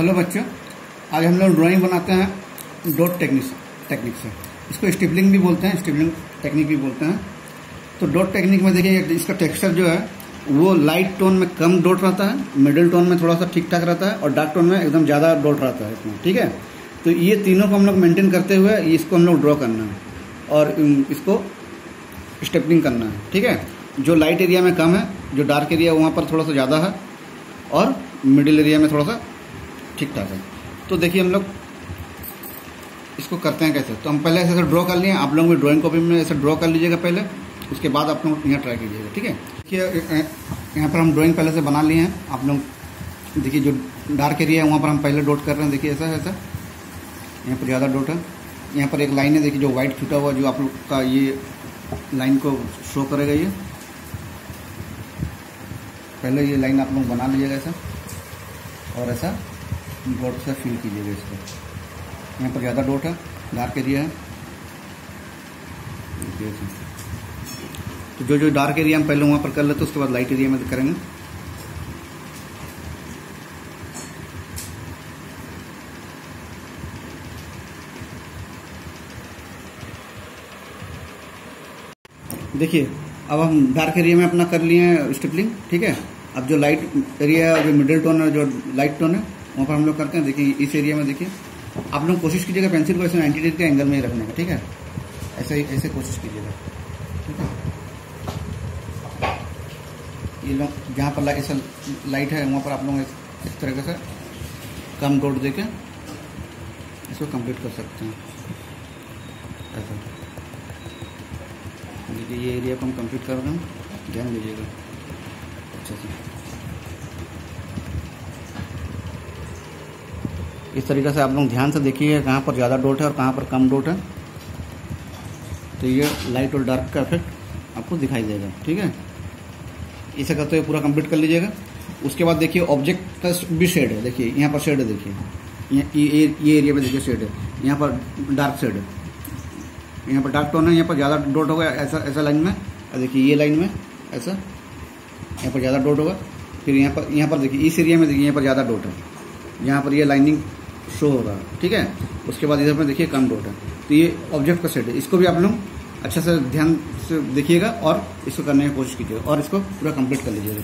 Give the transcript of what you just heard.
Hello बच्चों, आज हम लोग ड्राइंग बनाते हैं डॉट टेक्निक टेक्निक से। इसको स्टिपलिंग भी बोलते हैं स्टिपलिंग टेक्निक भी बोलते हैं। तो डॉट टेक्निक में देखिए इसका टेक्सचर जो है, वो लाइट टोन में कम डॉट रहता है मिडिल टोन में थोड़ा सा ठीक ठाक रहता है, और डार्क टोन में एकदम ज़्यादा डॉट रहता है इसमें, ठीक है? तो ये तीनों को हम लोग मेंटेन करते हुए इसको हम लोग ड्रॉ करना है, और इसको स्टेपलिंग करना है, ठीक है? जो लाइट एरिया में कम है, जो डार्क एरिया वहाँ पर थोड़ा सा ज़्यादा है, और मिडिल एरिया में थोड़ा सा ठीक ठाक है। तो देखिए हम लोग इसको करते हैं कैसे? तो हम पहले ऐसे ड्रॉ कर लिए, आप लोग भी ड्राइंग कॉपी में ऐसे ड्रॉ कर लीजिएगा पहले, उसके बाद आप लोग यहाँ ट्राई कीजिएगा, ठीक है? देखिए यहाँ पर हम ड्राइंग पहले से बना लिए हैं, आप लोग, देखिए जो डार्क एरिया है, वहाँ पर हम पहले डॉट कर रहे हैं, देखिए ऐसा ऐसा। यहाँ पर ज़्यादा डॉट है। यहाँ पर एक लाइन है, देखिए, जो वाइट खींचा हुआ, जो आप लोग का ये लाइन को शो करेगा ये। पहले ये लाइन आप लोग बना लीजिएगा ऐसा, और ऐसा। डॉट से फिल कीजिएगा इसको। यहाँ पर ज़्यादा डॉट है डार्क एरिया है। तो जो जो डार्क एरिया हम पहले वहाँ पर कर लेते उसके बाद लाइट एरिया में करेंगे। देखिए, अब हम डार्क एरिया में अपना कर लिए हैं स्टिपलिंग ठीक है? अब जो लाइट एरिया है जो मिडिल टोन है, जो लाइट टोन है वहाँ पर हम लोग करते हैं, देखिए, इस एरिया में देखिए। आप लोग कोशिश कीजिएगा पेंसिल को ऐसे नाइन्टी डिग्री के एंगल में ही रखने का, ठीक है? ऐसे ही, ऐसे कोशिश कीजिएगा, ठीक है? ये लोग जहाँ पर ऐसा लाइट है, वहाँ पर आप लोग इस तरीके से कम डोट देके इसको कंप्लीट कर सकते हैं। ऐसा। देखिए, ये एरिया को हम कंप्लीट कर रहे हैं। ध्यान दीजिएगा। अच्छा से इस तरीके से आप लोग ध्यान से देखिए कहाँ पर ज़्यादा डोट है और कहाँ पर कम डोट है। तो ये लाइट और डार्क का इफ़ेक्ट आपको दिखाई देगा, ठीक है? इसे करते हुए पूरा कंप्लीट कर लीजिएगा। उसके बाद देखिए ऑब्जेक्ट का भी शेड है। देखिए, यहाँ पर शेड है, देखिए। ये ये एरिया में देखिए शेड है। यहाँ पर डार्क शेड है। यहाँ पर डार्क टोन है, यहाँ पर ज़्यादा डोट होगा ऐसा ऐसा लाइन में। देखिए ये लाइन में ऐसा, यहाँ पर ज़्यादा डोट होगा। फिर यहाँ पर यहाँ पर देखिए, इस एरिया में देखिए यहाँ पर ज़्यादा डोट है। यहाँ पर ये लाइनिंग शो हो रहा है ठीक है? उसके बाद इधर पर देखिए कम डॉट है। तो ये ऑब्जेक्ट का सेट है। इसको भी आप लोग अच्छा से ध्यान से देखिएगा और इसको करने की कोशिश कीजिएगा और इसको पूरा कंप्लीट कर लीजिएगा।